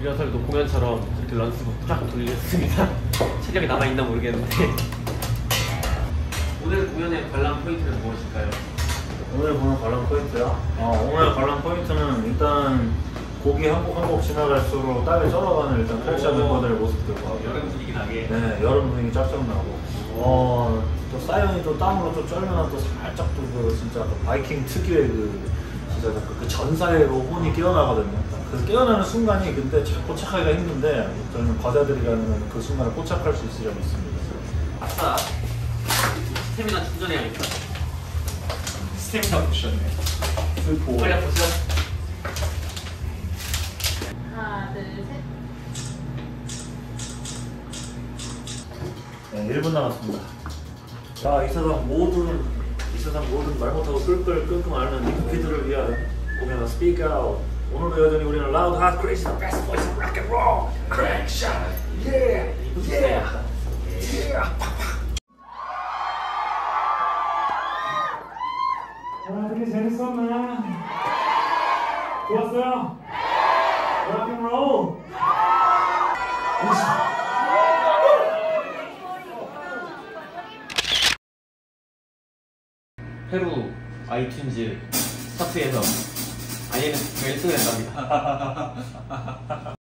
리허설도 공연처럼 이렇게 run-through 쫙 돌렸습니다. 체력이 남아있나 모르겠는데. 오늘 공연의 관람 포인트는 무엇일까요? 오늘 보는 관람 포인트요? 어, 오늘 관람 포인트는 일단 곡이 한 곡 한 곡 지나갈수록 땀에 쩔어가는 일단 오. 멤버들의 모습들과 여름 분위기 나게. 네, 여름 분위기 쫙쫙 나고 어, 또 싸이언이 또 땀으로 또 쩔면 또 살짝 또 그 진짜 또 바이킹 특유의 그 그, 그 전사의 로본이 깨어나거든요. 그 깨어나는 순간이 근데 참 포착하기가 힘든데 저는 과자들이라는 그 순간을 포착할 수 있으려 믿습니다. 아싸. 스태미나 충전해야겠다. 스태미나 보셨네. 슬퍼. 빨리 보시죠. 하나, 둘, 셋. 네, 1분 남았습니다. 자, 이 세상 모든 이 세상 모든 말 못하고 끌끌 끙끙 앓는 니코키들을 위한 공연은 Speak Out. 오늘도 여전히 우리는 Loud, Hot, Crazy, the best voice of rock and roll. Crack shot, yeah, yeah, yeah. 아, 되게 재밌었네. 좋았어요? 락앤롤. 페루 아이튠즈 스타트에서 INFP가 1등을 했답니다.